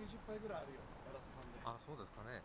120杯ぐらいあるよガラス缶で。あそうですかね。